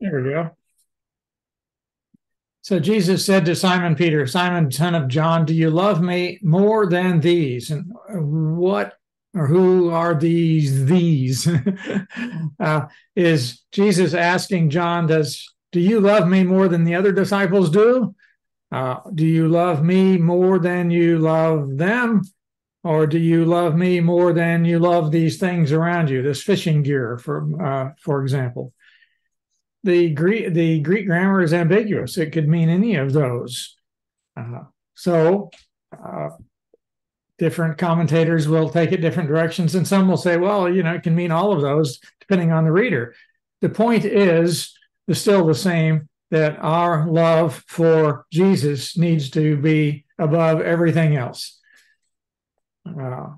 There we go. So Jesus said to Simon Peter, Simon, son of John, do you love me more than these? And what or who are these these? uh, is Jesus asking John, does do you love me more than the other disciples do? Uh, do you love me more than you love them? Or do you love me more than you love these things around you, this fishing gear, for uh, for example? The Greek the Greek grammar is ambiguous. It could mean any of those. Uh, so uh, different commentators will take it different directions, and some will say, well, you know, it can mean all of those depending on the reader. The point is, is still the same that our love for Jesus needs to be above everything else uh,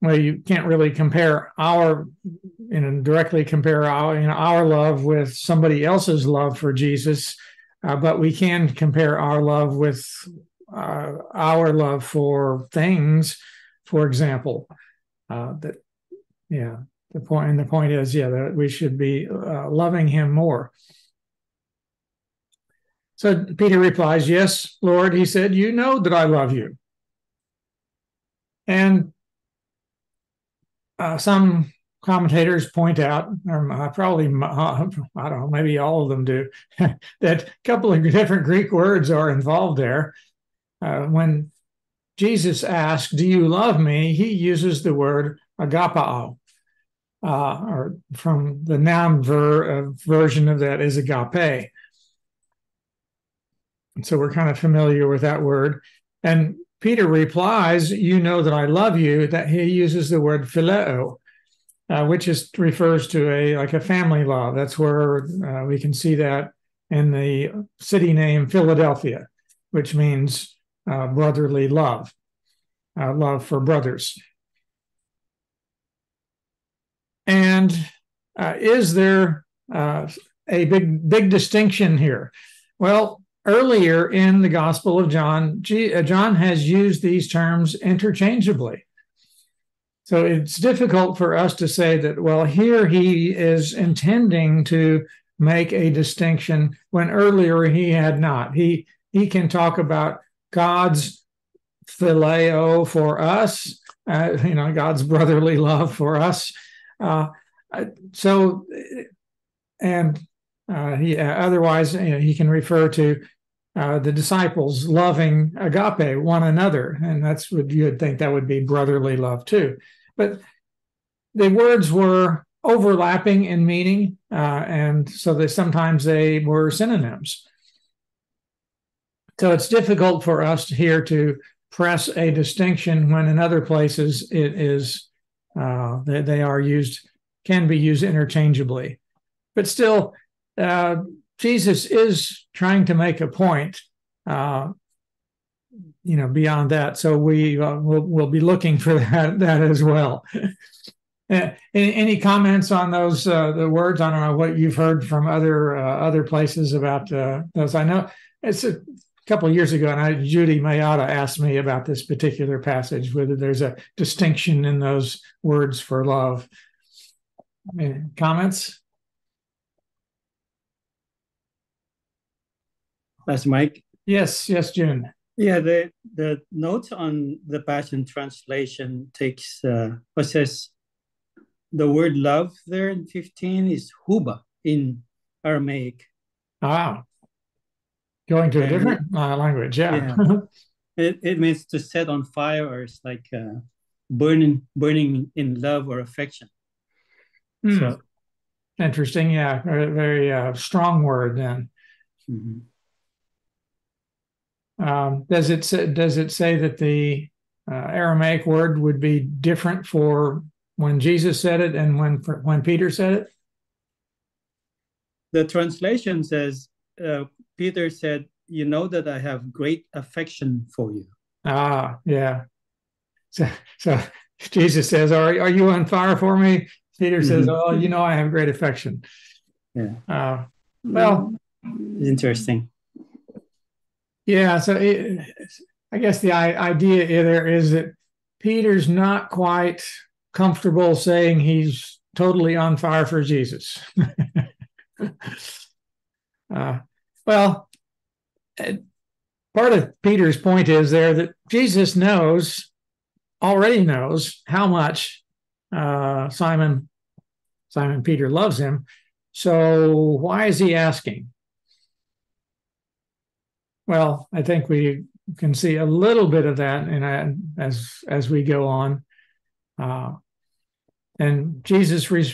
well, you can't really compare our, you know, directly compare our, you know, our love with somebody else's love for Jesus, uh, but we can compare our love with uh, our love for things, for example. Uh, that, yeah, the point, and the point is, yeah, that we should be uh, loving Him more. So Peter replies, Yes, Lord, he said, You know that I love you. And uh, some commentators point out, or uh, probably, uh, I don't know, maybe all of them do, that a couple of different Greek words are involved there. Uh, when Jesus asks, Do you love me? he uses the word agapao, uh, or from the noun ver- uh, version of that is agape. And so we're kind of familiar with that word. And Peter replies, You know that I love you, that he uses the word phileo, uh, which is refers to a like a family love. That's where uh, we can see that in the city name Philadelphia, which means uh, brotherly love, uh, love for brothers. And uh, is there uh, a big big distinction here? Well, earlier in the Gospel of John, uh, John has used these terms interchangeably. So it's difficult for us to say that, well, here he is intending to make a distinction when earlier he had not. He he can talk about God's phileo for us, uh, you know, God's brotherly love for us. Uh, uh so, and uh, he, uh, otherwise, you know, he can refer to uh, the disciples loving agape one another, and that's what you would think that would be brotherly love too. But the words were overlapping in meaning, uh, and so they sometimes they were synonyms. So it's difficult for us here to press a distinction when in other places it is uh, they, they are used can be used interchangeably. But still, uh, Jesus is trying to make a point, uh, you know, beyond that. So we uh, will we'll be looking for that that as well. any, any, comments on those uh, the words? I don't know what you've heard from other uh, other places about uh, those. I know it's a couple of years ago, and I, Judy Mayada asked me about this particular passage, whether there's a distinction in those words for love. Any comments? Pastor Mike? Yes, yes, June. Yeah, the, the note on the Passion Translation takes, uh, what says the word love there in 15 is huba in Aramaic. Ah, going to a different uh, language, yeah. yeah. it, it means to set on fire or it's like uh, burning, burning in love or affection. Mm. So, Interesting, yeah, very, very uh, strong word then. Mm-hmm. Um, does it say, does it say that the uh, Aramaic word would be different for when Jesus said it and when when Peter said it? The translation says uh, Peter said, "You know that I have great affection for you." Ah, yeah. So, so Jesus says, "Are are you on fire for me?" Peter says, mm-hmm. "Oh, you know I have great affection." Yeah. Uh, well, interesting. Yeah, so it, I guess the idea there is that Peter's not quite comfortable saying he's totally on fire for Jesus. uh, well, part of Peter's point is there that Jesus knows, already knows how much uh, Simon Simon Peter loves him. So why is he asking? Well, I think we can see a little bit of that in a, as as we go on. Uh, and Jesus re-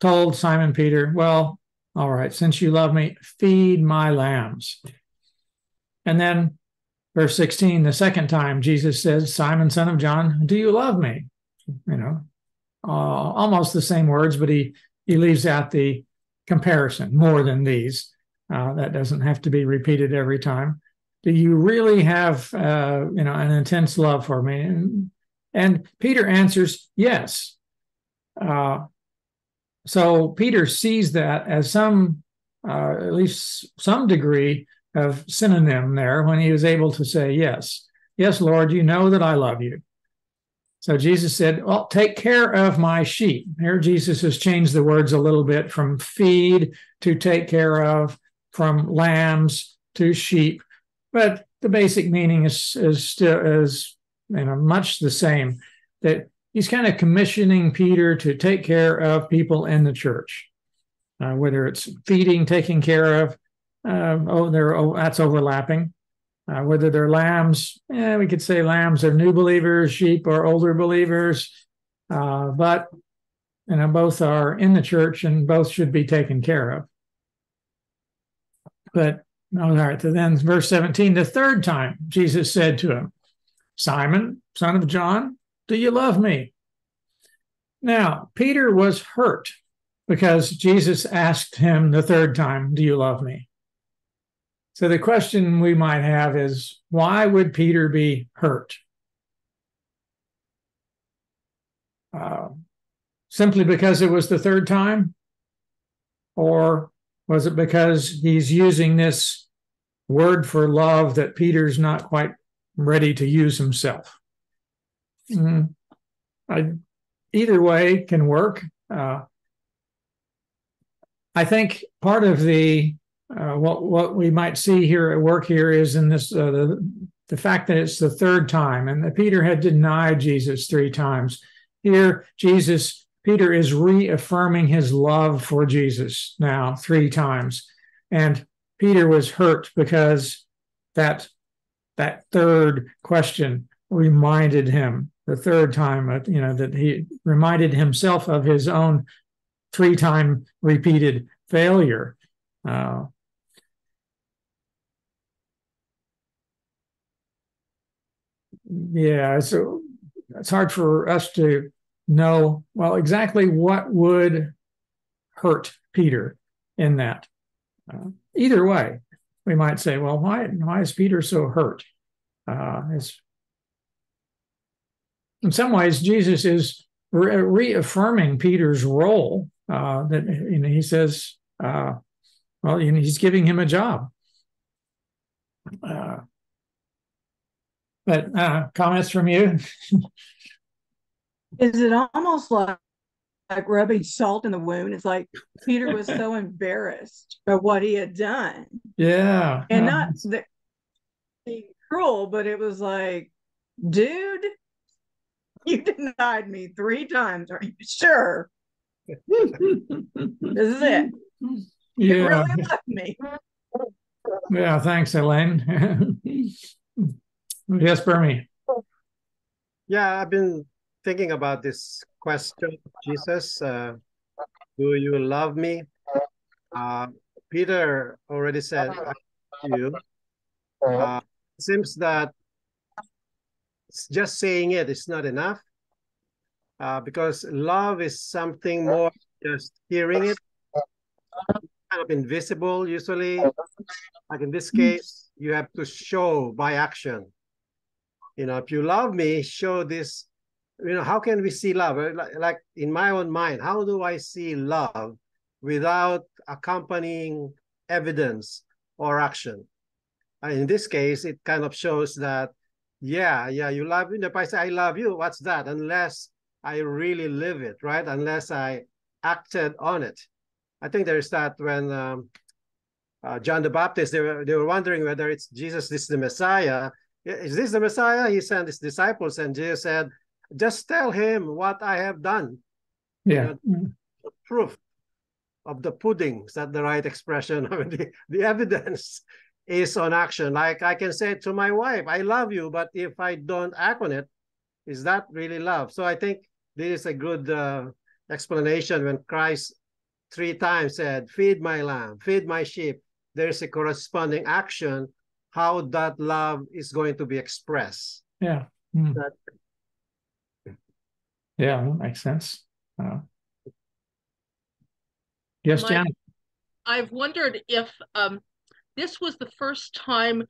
told Simon Peter, "Well, all right, since you love me, feed my lambs." And then, verse sixteen, the second time, Jesus says, "Simon, son of John, do you love me?" You know, uh, almost the same words, but he he leaves out the comparison more than these. Uh, that doesn't have to be repeated every time. Do you really have uh, you know an intense love for me? And, and Peter answers yes. Uh, so Peter sees that as some, uh, at least some degree of synonym there when he was able to say yes. Yes, Lord, you know that I love you. So Jesus said, Well, take care of my sheep. Here, Jesus has changed the words a little bit from feed to take care of, from lambs to sheep. But the basic meaning is, is still is you know much the same. That he's kind of commissioning Peter to take care of people in the church, uh, whether it's feeding, taking care of. Uh, oh, they're oh, that's overlapping. Uh, whether they're lambs, yeah, we could say lambs are new believers, sheep are older believers, uh, but you know both are in the church and both should be taken care of. But all right, so then verse 17, the third time Jesus said to him, Simon, son of John, do you love me? Now, Peter was hurt because Jesus asked him the third time, Do you love me? So the question we might have is why would Peter be hurt? Uh, simply because it was the third time? Or was it because he's using this word for love that Peter's not quite ready to use himself? Mm, I, either way can work. Uh, I think part of the uh, what what we might see here at work here is in this uh, the the fact that it's the third time and that Peter had denied Jesus three times. Here, Jesus Peter is reaffirming his love for Jesus now three times, and Peter was hurt because that that third question reminded him the third time you know that he reminded himself of his own three time repeated failure. Uh, yeah, so it's hard for us to know well exactly what would hurt Peter in that. Uh, either way, we might say, well, why why is Peter so hurt? Uh, in some ways, Jesus is re- reaffirming Peter's role. Uh, that you know, he says, uh, well, you know, he's giving him a job. Uh, but uh, comments from you? Is it almost like like rubbing salt in the wound? It's like Peter was so embarrassed by what he had done. Yeah, and not that being cruel, but it was like, dude, you denied me three times. Are you sure? this is it. Yeah. You really love me. Yeah, thanks, Elaine. Yes, Bernie. Yeah, I've been thinking about this question, Jesus. Uh, do you love me? Uh, Peter already said, I love you. Uh, it seems that just saying it is not enough uh, because love is something more just hearing it, kind of invisible usually. Like in this case, you have to show by action you know, if you love me, show this. You know, how can we see love? Like, in my own mind, how do I see love without accompanying evidence or action? In this case, it kind of shows that, yeah, yeah, you love me. If I say I love you, what's that? Unless I really live it, right? Unless I acted on it. I think there's that when um, uh, John the Baptist, they were, they were wondering whether it's Jesus, this is the Messiah. Is this the Messiah? He sent his disciples, and Jesus said, just tell him what I have done. Yeah. You know, the proof of the pudding is that the right expression? I mean, the, the evidence is on action. Like I can say to my wife, I love you, but if I don't act on it, is that really love? So I think this is a good uh, explanation when Christ three times said, feed my lamb, feed my sheep. There's a corresponding action, how that love is going to be expressed. Yeah. Mm. That, yeah, that makes sense. Uh, yes, My- Jan. I've wondered if um, this was the first time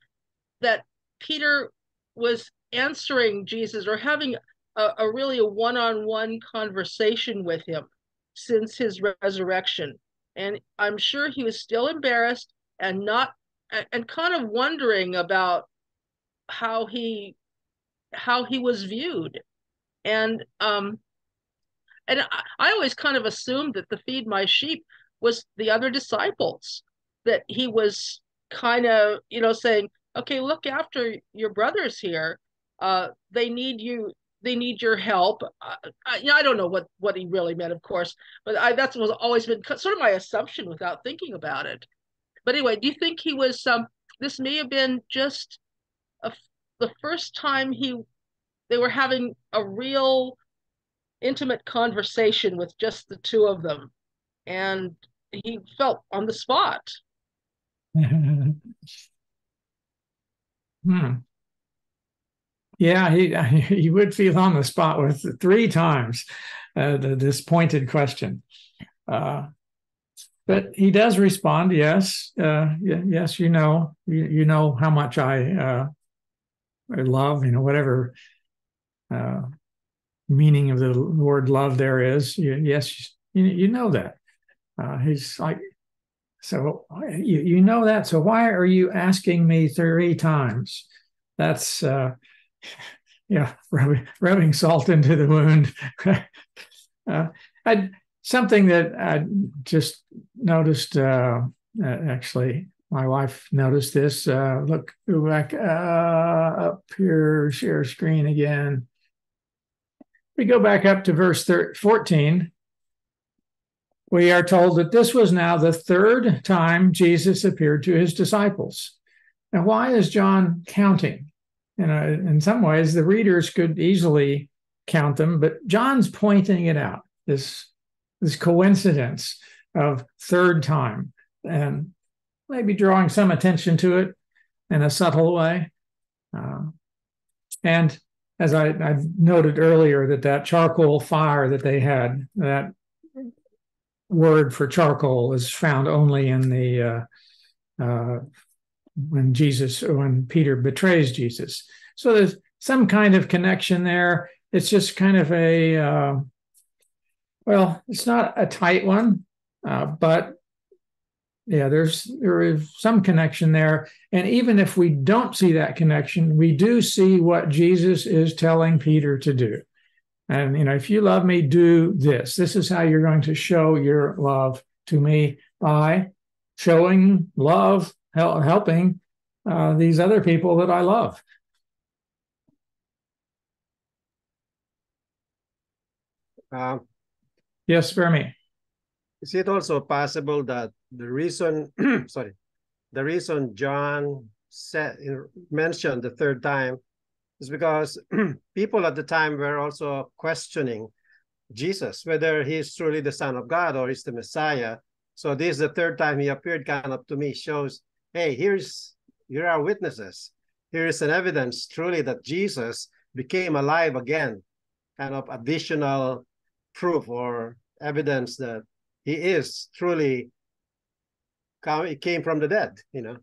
that Peter was answering Jesus or having a, a really a one-on-one conversation with him since his resurrection. And I'm sure he was still embarrassed and not and kind of wondering about how he how he was viewed. And um and I, I always kind of assumed that the feed my sheep was the other disciples that he was kind of you know saying okay look after your brothers here. Uh they need you they need your help. Uh, I, you know, I don't know what what he really meant of course but I that's was always been sort of my assumption without thinking about it. But anyway do you think he was um this may have been just a, the first time he they were having a real intimate conversation with just the two of them and he felt on the spot hmm. Yeah, he he would feel on the spot with three times uh, the, this pointed question. Uh, but he does respond, yes, uh, yes, you know, you, you know how much I, uh, I love, you know, whatever uh, meaning of the word love there is. You, yes, you, you know that. Uh, he's like, so you, you know that. So why are you asking me three times? That's, uh, yeah, rubbing, rubbing salt into the wound. uh, I, something that I just noticed, uh, actually, my wife noticed this. Uh, look, go back uh, up here, share screen again. We go back up to verse 13, 14 we are told that this was now the third time Jesus appeared to his disciples. Now, why is John counting? You know, in some ways, the readers could easily count them, but John's pointing it out this, this coincidence of third time and maybe drawing some attention to it in a subtle way. Uh, and as I, I noted earlier, that that charcoal fire that they had, that word for charcoal is found only in the uh, uh, when Jesus when Peter betrays Jesus. So there's some kind of connection there. It's just kind of a uh, well, it's not a tight one, uh, but yeah, there's there is some connection there. And even if we don't see that connection, we do see what Jesus is telling Peter to do. And, you know, if you love me, do this. This is how you're going to show your love to me by showing love, helping uh, these other people that I love. Uh, yes, Fermi. Is it also possible that the reason, sorry, the reason John said mentioned the third time is because people at the time were also questioning Jesus, whether he's truly the Son of God or is the Messiah. So this is the third time he appeared kind of to me, shows, hey, here's here are witnesses. Here is an evidence truly that Jesus became alive again, kind of additional proof or evidence that he is truly come, he came from the dead, you know.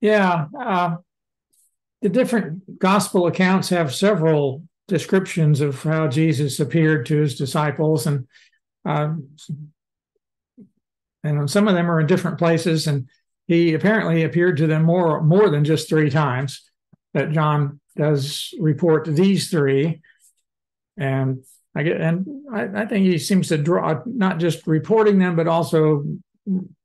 Yeah, uh, the different gospel accounts have several descriptions of how Jesus appeared to his disciples, and uh, and some of them are in different places. And he apparently appeared to them more more than just three times. That John does report these three, and I get, and I, I think he seems to draw not just reporting them, but also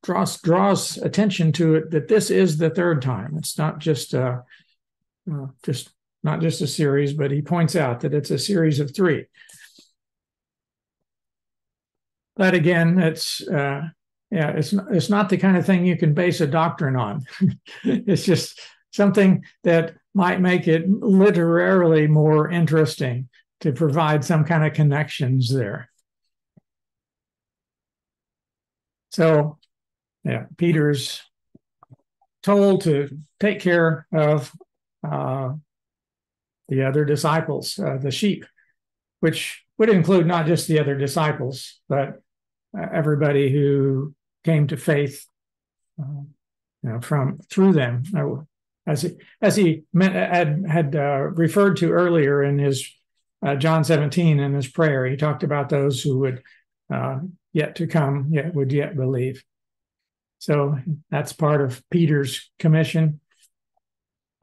draws draws attention to it that this is the third time. It's not just uh, uh, just not just a series, but he points out that it's a series of three. But again, it's uh, yeah, it's it's not the kind of thing you can base a doctrine on. it's just something that might make it literarily more interesting to provide some kind of connections there. So, yeah, Peter's told to take care of uh, the other disciples, uh, the sheep, which would include not just the other disciples, but uh, everybody who came to faith, uh, you know, from through them, as he, as he had had uh, referred to earlier in his uh, John 17 in his prayer. He talked about those who would uh, yet to come, yet would yet believe. So that's part of Peter's commission.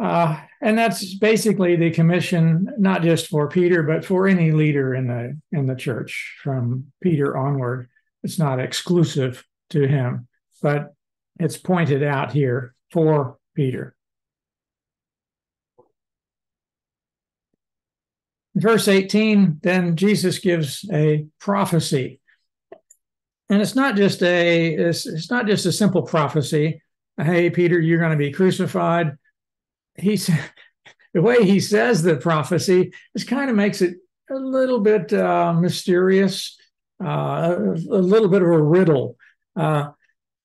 Uh, and that's basically the commission, not just for Peter, but for any leader in the in the church from Peter onward. It's not exclusive to him, but it's pointed out here for Peter. Verse 18, then Jesus gives a prophecy. And it's not just a it's, it's not just a simple prophecy. Hey, Peter, you're going to be crucified. He's the way he says the prophecy is kind of makes it a little bit uh, mysterious, uh, a, a, little bit of a riddle. Uh,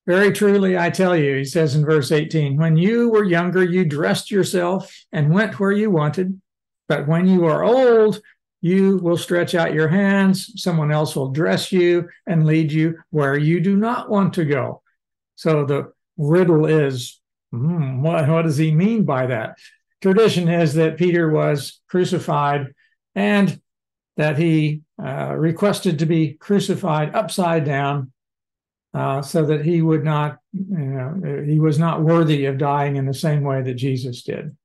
very truly, I tell you, he says in verse 18, when you were younger, you dressed yourself and went where you wanted. But when you are old, you will stretch out your hands, someone else will dress you and lead you where you do not want to go. So the riddle is hmm, what, what does he mean by that? Tradition is that Peter was crucified and that he uh, requested to be crucified upside down uh, so that he would not, you know, he was not worthy of dying in the same way that Jesus did.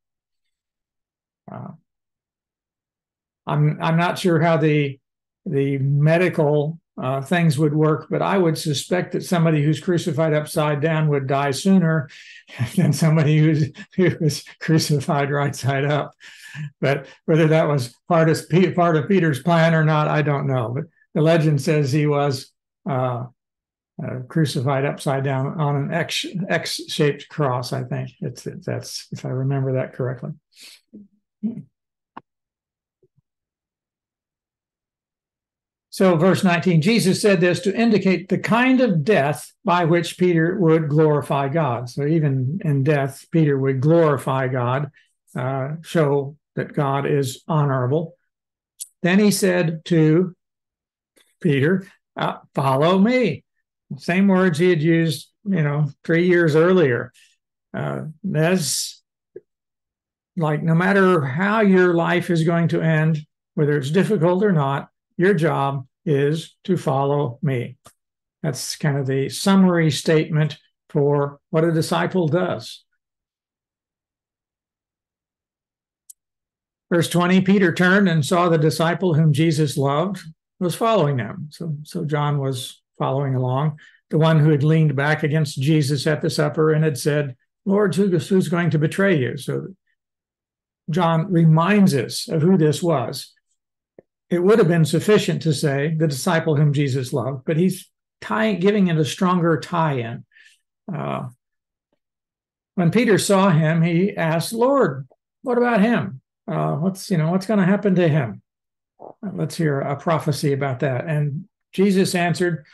Uh, I'm I'm not sure how the the medical uh, things would work, but I would suspect that somebody who's crucified upside down would die sooner than somebody who's who was crucified right side up. But whether that was part of part of Peter's plan or not, I don't know. But the legend says he was uh, uh, crucified upside down on an X X shaped cross. I think it's, that's if I remember that correctly. So, verse 19, Jesus said this to indicate the kind of death by which Peter would glorify God. So, even in death, Peter would glorify God, uh, show that God is honorable. Then he said to Peter, uh, Follow me. Same words he had used, you know, three years earlier. Uh, that's like no matter how your life is going to end, whether it's difficult or not, your job is to follow me. That's kind of the summary statement for what a disciple does. Verse 20 Peter turned and saw the disciple whom Jesus loved was following them. So, so John was following along, the one who had leaned back against Jesus at the supper and had said, Lord, who's going to betray you? So John reminds us of who this was it would have been sufficient to say the disciple whom Jesus loved, but he's tying, giving it a stronger tie-in. Uh, when Peter saw him, he asked, "Lord, what about him? Uh, what's you know what's going to happen to him?" Let's hear a prophecy about that. And Jesus answered,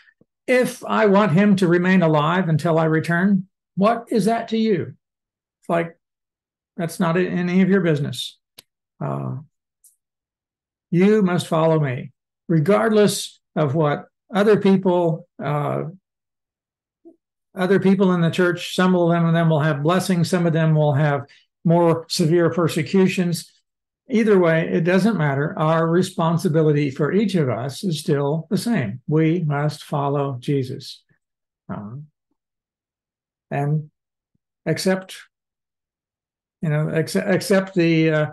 "If I want him to remain alive until I return, what is that to you? It's like that's not any of your business." Uh, you must follow me, regardless of what other people, uh, other people in the church. Some of them, of them will have blessings. Some of them will have more severe persecutions. Either way, it doesn't matter. Our responsibility for each of us is still the same. We must follow Jesus, um, and accept, you know, accept, accept the uh,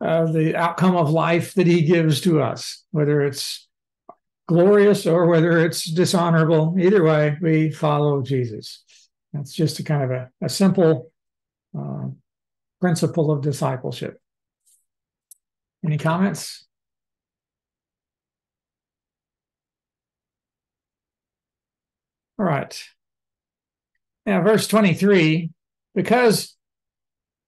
uh, the outcome of life that he gives to us, whether it's glorious or whether it's dishonorable. Either way, we follow Jesus. That's just a kind of a, a simple uh, principle of discipleship. Any comments? All right. Now, verse 23 because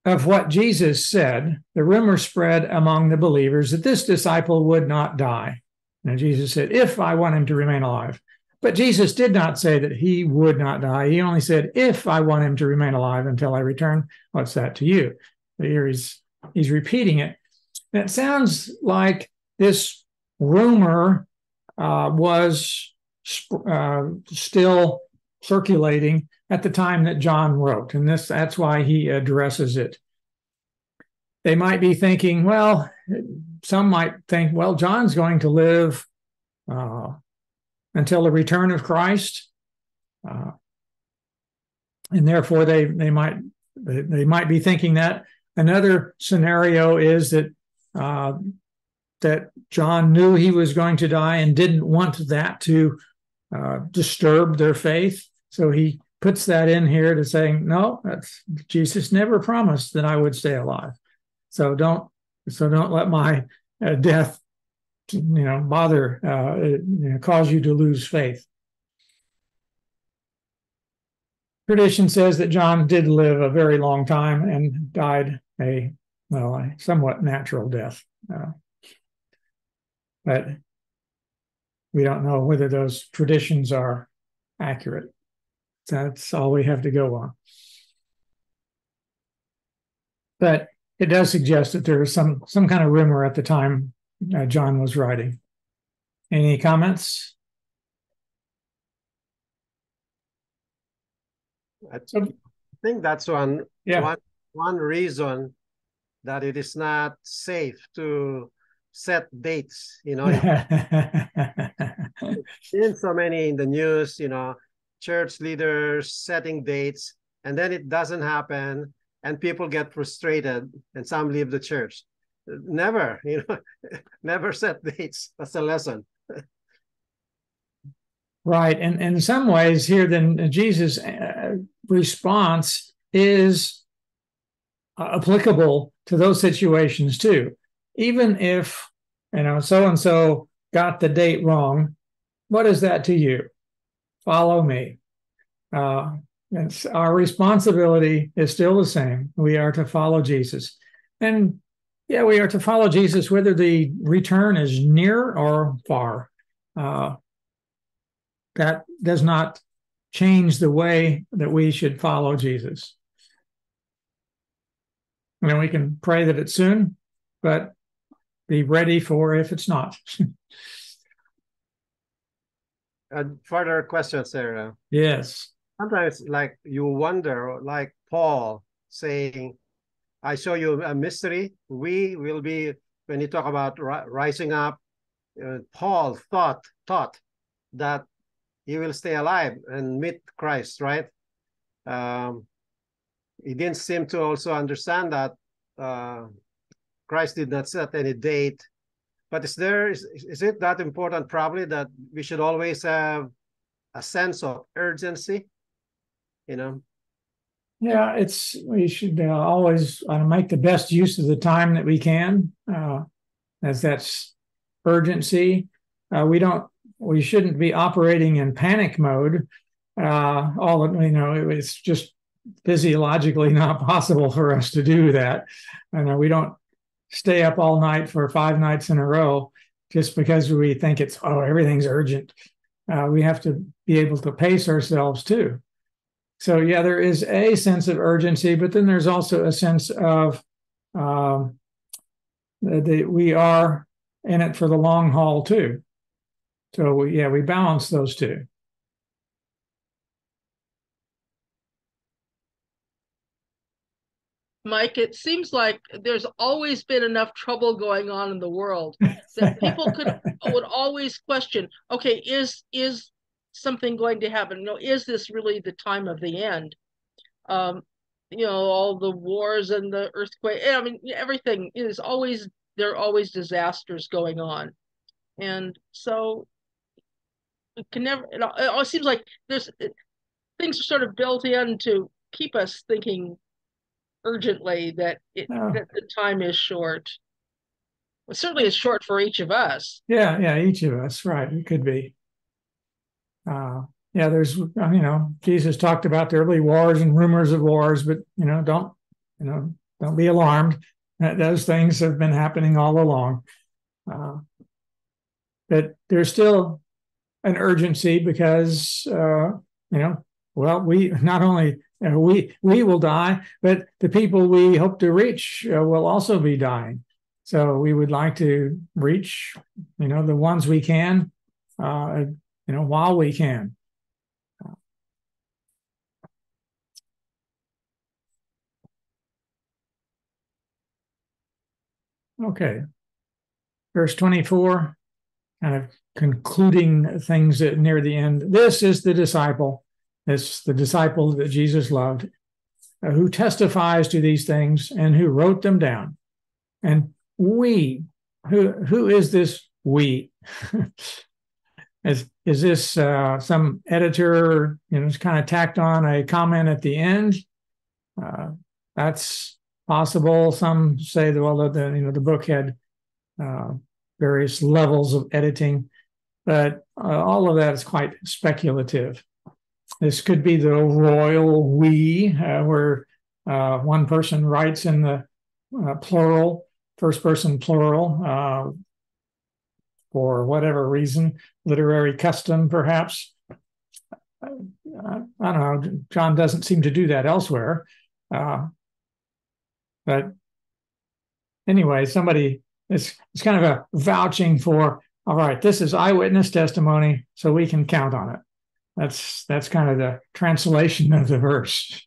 of what Jesus said, the rumor spread among the believers that this disciple would not die. Now, Jesus said, If I want him to remain alive. But Jesus did not say that he would not die. He only said, If I want him to remain alive until I return, what's that to you? But here he's, he's repeating it. And it sounds like this rumor uh, was uh, still circulating at the time that John wrote, and this that's why he addresses it. They might be thinking, well, some might think, well, John's going to live uh, until the return of Christ, uh, and therefore they they might they, might be thinking that. Another scenario is that uh, that John knew he was going to die and didn't want that to uh, disturb their faith, so he puts that in here to saying, no, Jesus never promised that I would stay alive. So don't so don't let my uh, death you know bother uh, you know, cause you to lose faith. Tradition says that John did live a very long time and died a well a somewhat natural death. Uh, but we don't know whether those traditions are accurate. That's all we have to go on. But it does suggest that there was some some kind of rumor at the time uh, John was writing. Any comments? I think that's one yeah. one one reason that it is not safe to set dates. You know, in so many in the news. You know, church leaders setting dates and then it doesn't happen and people get frustrated and some leave the church. Never you know never set dates. That's a lesson. Right and, and in some ways here then jesus uh, response is applicable to those situations too. Even if you know so and so got the date wrong what is that to you follow me. Uh, our responsibility is still the same. We are to follow Jesus. And yeah, we are to follow Jesus whether the return is near or far. Uh, that does not change the way that we should follow Jesus. And we can pray that it's soon, but be ready for if it's not. uh, further questions, Sarah. Yes. Sometimes, like you wonder, like Paul saying, "I show you a mystery. We will be." When you talk about rising up, uh, Paul thought thought that he will stay alive and meet Christ, right? Um, he didn't seem to also understand that uh, Christ did not set any date but is there is, is it that important probably that we should always have a sense of urgency you know? Yeah it's we should uh, always uh, make the best use of the time that we can uh, as that's urgency. Uh, we don't we shouldn't be operating in panic mode uh, all you know it, it's just physiologically not possible for us to do that. And we don't stay up all night for five nights in a row just because we think it's oh everything's urgent. Uh, we have to be able to pace ourselves too. So yeah there is a sense of urgency but then there's also a sense of um, that we are in it for the long haul too. So we, yeah we balance those two Mike, it seems like there's always been enough trouble going on in the world that people could would always question, okay, is is something going to happen? You know, is this really the time of the end? Um, you know all the wars and the earthquake. I mean, everything is always there are always disasters going on, and so it can never. It, it seems like there's things are sort of built in to keep us thinking urgently that it, that the time is short. Well, certainly it's short for each of us. Yeah, yeah, each of us, right? It could be. Uh, yeah, there's, you know, Jesus talked about will be wars and rumors of wars, but you know, don't, you know, don't be alarmed. Those things have been happening all along. Uh, but there's still an urgency because, uh, you know, well, we not only uh, we we will die, but the people we hope to reach uh, will also be dying. So we would like to reach, you know, the ones we can, uh, you know, while we can. Okay. Verse 24, kind of concluding things near the end. This is the disciple, this the disciple that Jesus loved, uh, who testifies to these things and who wrote them down. And we, who who is this we? is is this uh, some editor, you know, it's kind of tacked on a comment at the end? Uh, that's possible. Some say that well, the you know the book had uh, various levels of editing, but uh, all of that is quite speculative. This could be the royal we, uh, where uh, one person writes in the uh, plural, first person plural, uh, for whatever reason, literary custom, perhaps. I, I don't know. John doesn't seem to do that elsewhere. Uh, but anyway, somebody it's it's kind of a vouching for all right, this is eyewitness testimony, so we can count on it. That's that's kind of the translation of the verse.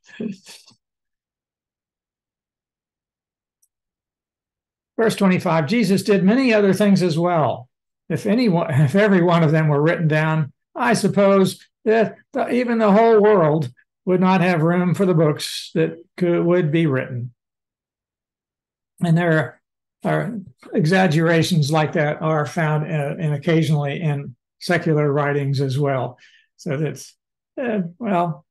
Verse 25, Jesus did many other things as well. If anyone, if every one of them were written down, I suppose that the, even the whole world would not have room for the books that could, would be written. And there are exaggerations like that are found in, in occasionally in secular writings as well. So that's uh, well,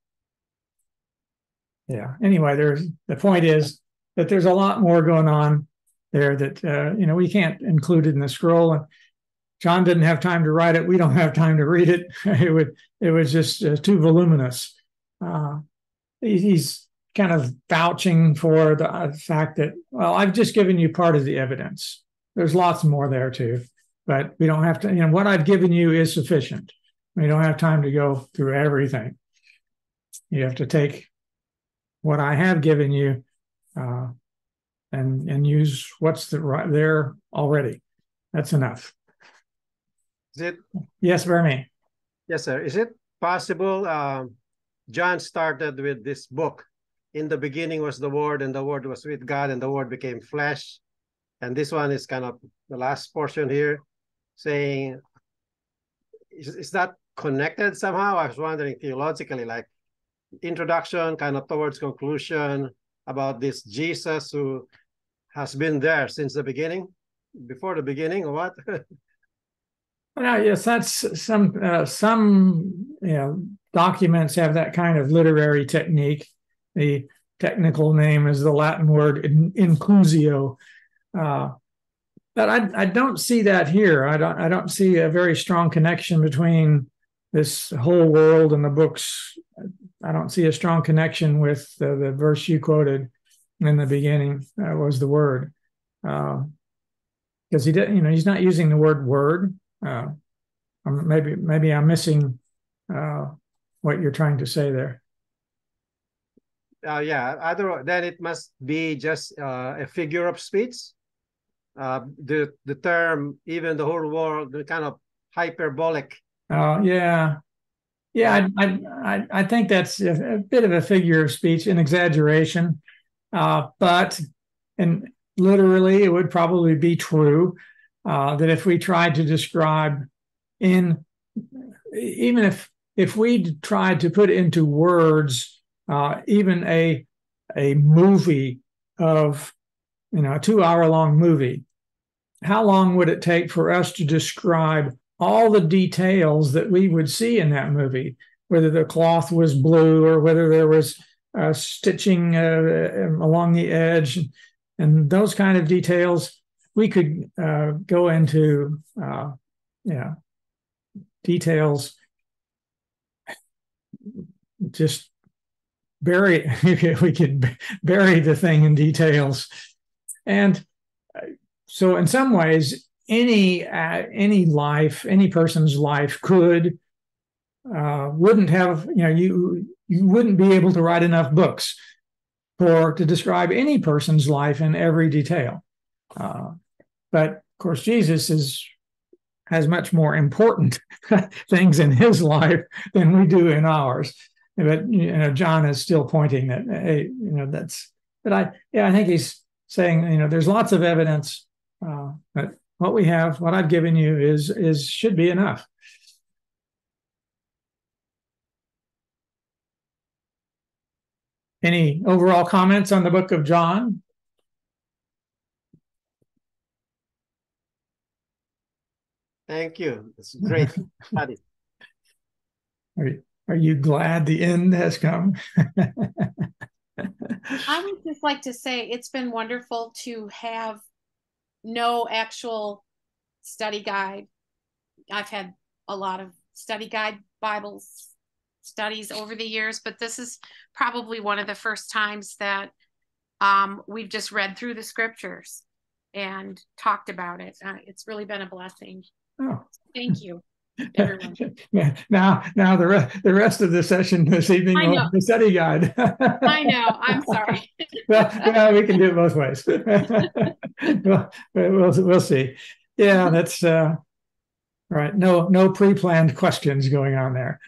yeah. Anyway, there's the point is that there's a lot more going on there that uh, you know we can't include it in the scroll. And John didn't have time to write it. We don't have time to read it. It would it was just uh, too voluminous. Uh, he's kind of vouching for the uh, fact that well, I've just given you part of the evidence. There's lots more there too, but we don't have to. You know, what I've given you is sufficient. We don't have time to go through everything. You have to take what I have given you uh, and and use what's the, right there already. That's enough. Is it? Yes, Verme. Yes, sir. Is it possible? Um, John started with this book. In the beginning was the Word, and the Word was with God, and the Word became flesh. And this one is kind of the last portion here, saying, is, is that connected somehow? I was wondering theologically, like introduction, kind of towards conclusion about this Jesus who has been there since the beginning, before the beginning, or what? Well, yes, that's some uh, some you know documents have that kind of literary technique. The technical name is the Latin word in, inclusio, uh, but I, I don't see that here. I don't I don't see a very strong connection between this whole world and the books. I don't see a strong connection with the, the verse you quoted in the beginning. That was the word, because uh, he did. You know, he's not using the word word. Uh, maybe maybe I'm missing uh, what you're trying to say there. Uh, yeah, other then it must be just uh, a figure of speech. The the term even the whole world the kind of hyperbolic. Oh yeah, yeah. I I I think that's a, a bit of a figure of speech, an exaggeration, uh, but and literally it would probably be true uh, that if we tried to describe in even if if we tried to put into words uh, even a a movie of, you know, a two hour long movie, how long would it take for us to describe all the details that we would see in that movie, whether the cloth was blue or whether there was uh, stitching uh, along the edge and those kind of details? We could uh, go into, uh, yeah, details just bury we could bury the thing in details and uh, so in some ways any uh, any life any person's life could uh, wouldn't have you know you you wouldn't be able to write enough books for to describe any person's life in every detail uh, but of course jesus is has much more important things in his life than we do in ours but you know, John is still pointing that hey, you know, that's. But I, yeah, I think he's saying, you know, there's lots of evidence uh, that what we have, what I've given you, is is should be enough. Any overall comments on the book of John? Thank you. It's great study. Are you glad the end has come? I would just like to say it's been wonderful to have no actual study guide. I've had a lot of study guide Bibles studies over the years, but this is probably one of the first times that um, we've just read through the scriptures and talked about it. Uh, it's really been a blessing. Oh. Thank you. now, now the rest the rest of the session this evening will the study guide. I know. I'm sorry. well, well, we can do it both ways. well, we'll we'll see. Yeah, that's uh, right. No no pre planned questions going on there.